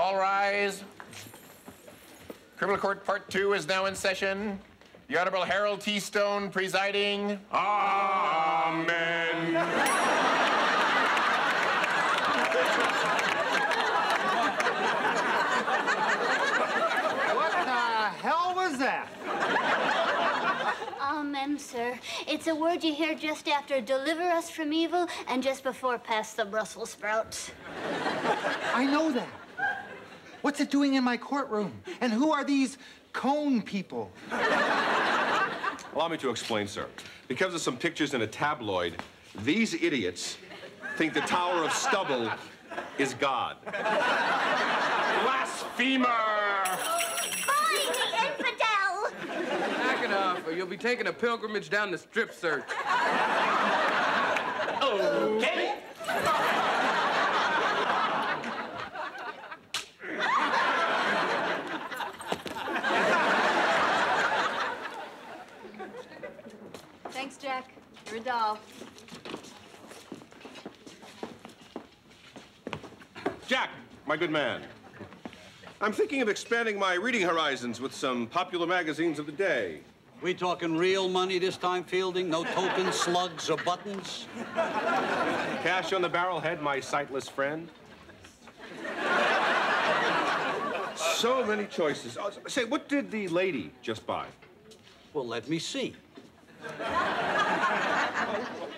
All rise. Criminal Court Part 2 is now in session. The Honorable Harold T. Stone presiding. Amen. What the hell was that? Oh, Amen, sir. It's a word you hear just after deliver us from evil and just before pass the Brussels sprouts. I know that. What's it doing in my courtroom? And who are these cone people? Allow me to explain, sir. Because of some pictures in a tabloid, these idiots think the Tower of Stubble is God. Blasphemer! Find the infidel! Back it off, or you'll be taking a pilgrimage down the strip search. Okay. Jack. You're a doll. Jack, my good man. I'm thinking of expanding my reading horizons with some popular magazines of the day. We talking real money this time, Fielding? No tokens, slugs, or buttons? Cash on the barrelhead, my sightless friend. So many choices. Oh, say, what did the lady just buy? Well, let me see.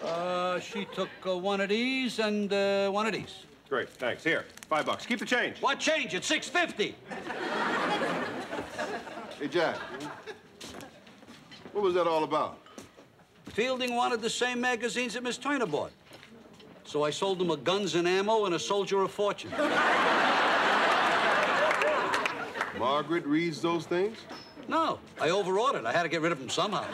Uh, she took uh, one of these and uh, one of these. Great, thanks. Here, five bucks. Keep the change. What change? It's 650. Hey, Jack. What was that all about? Fielding wanted the same magazines that Miss Turner bought. So I sold him a guns and ammo and a soldier of fortune. Margaret reads those things? No, I overordered. I had to get rid of them somehow.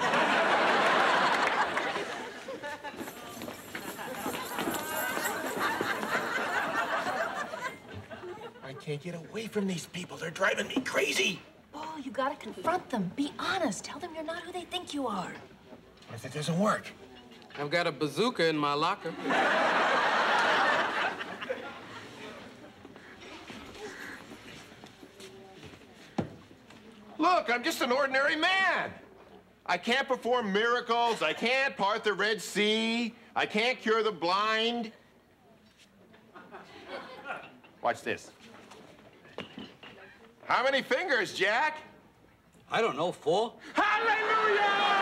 Can't get away from these people. They're driving me crazy. Bull, you gotta confront them. Be honest. Tell them you're not who they think you are. What if it doesn't work? I've got a bazooka in my locker. Look, I'm just an ordinary man. I can't perform miracles. I can't part the Red Sea. I can't cure the blind. Watch this. How many fingers, Jack? I don't know, four? Hallelujah!